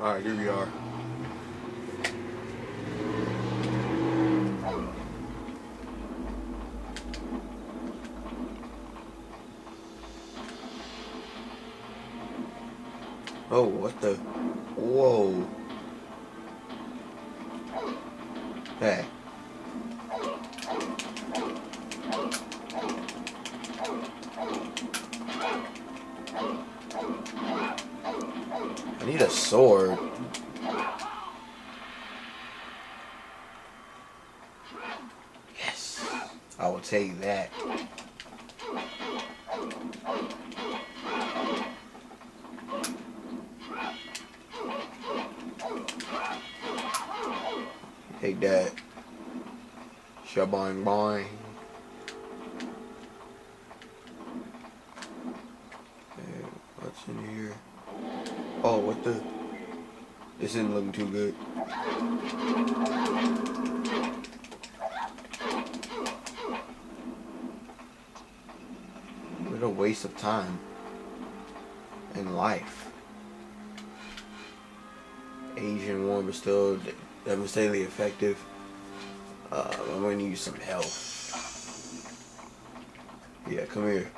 Alright, here we are. Oh, what the? Whoa. Hey. Need a sword. Yes. I will take that. Take that. Shaboing boing. Okay, what's in here? Oh, what the? This isn't looking too good. What a waste of time and life. Asian one, but still devastatingly effective. Uh, I'm gonna need some help. Yeah, come here.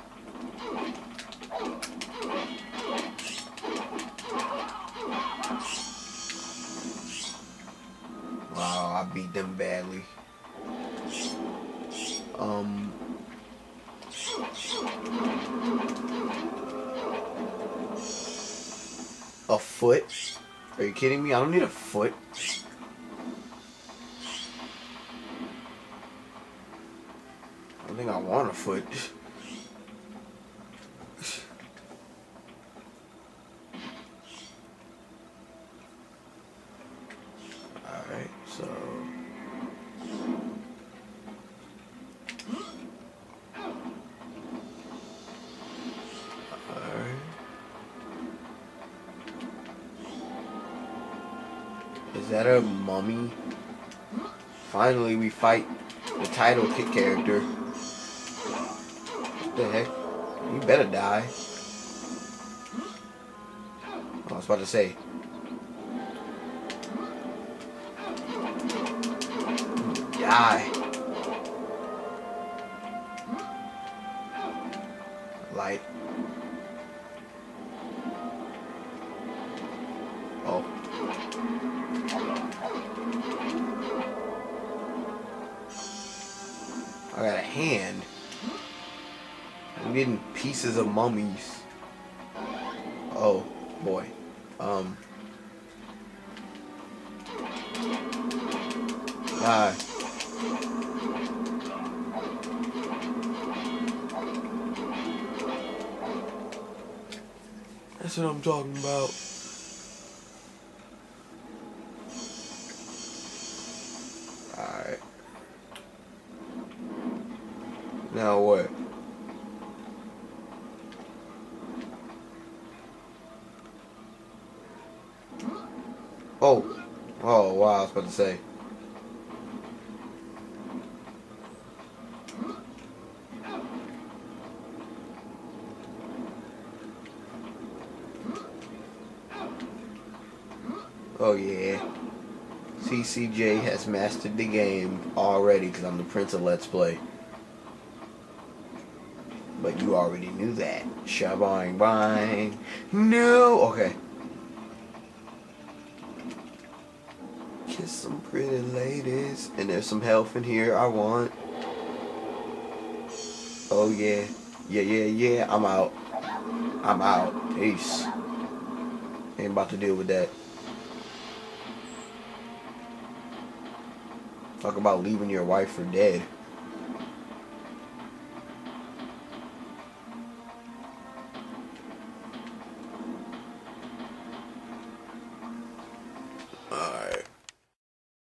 I beat them badly. Um. A foot? Are you kidding me? I don't need a foot. I don't think I want a foot. Is that a mummy? Finally, we fight the title kick character. What the heck? You better die. I was about to say. Die. Light. I got a hand. I'm getting pieces of mummies. Oh boy. Um. Die. That's what I'm talking about. Now what? Oh. Oh, wow, I was about to say. Oh, yeah. CCJ has mastered the game already because I'm the Prince of Let's Play. But you already knew that. Shaboing bang. No! Okay. Kiss some pretty ladies. And there's some health in here I want. Oh yeah. Yeah, yeah, yeah. I'm out. I'm out. Peace. Ain't about to deal with that. Talk about leaving your wife for dead.